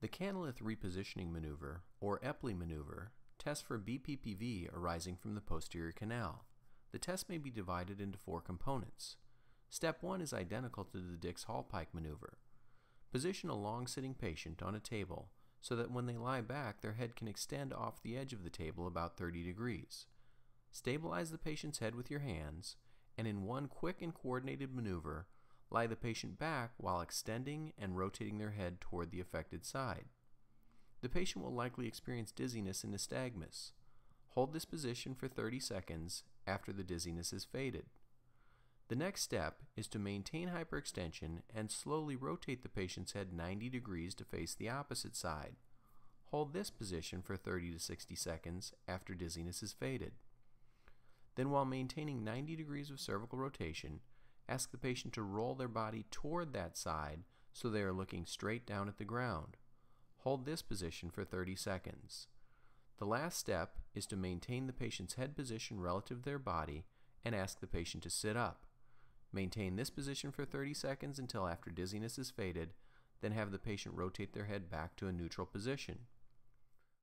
The Canalith repositioning maneuver, or Epley maneuver, tests for BPPV arising from the posterior canal. The test may be divided into four components. Step 1 is identical to the Dix-Hallpike maneuver. Position a long sitting patient on a table so that when they lie back, their head can extend off the edge of the table about 30 degrees. Stabilize the patient's head with your hands, and in one quick and coordinated maneuver, lie the patient back while extending and rotating their head toward the affected side. The patient will likely experience dizziness and nystagmus. Hold this position for 30 seconds after the dizziness is faded. The next step is to maintain hyperextension and slowly rotate the patient's head 90 degrees to face the opposite side. Hold this position for 30 to 60 seconds after dizziness is faded. Then, while maintaining 90 degrees of cervical rotation, ask the patient to roll their body toward that side so they are looking straight down at the ground. Hold this position for 30 seconds. The last step is to maintain the patient's head position relative to their body and ask the patient to sit up. Maintain this position for 30 seconds until after dizziness is faded, then have the patient rotate their head back to a neutral position.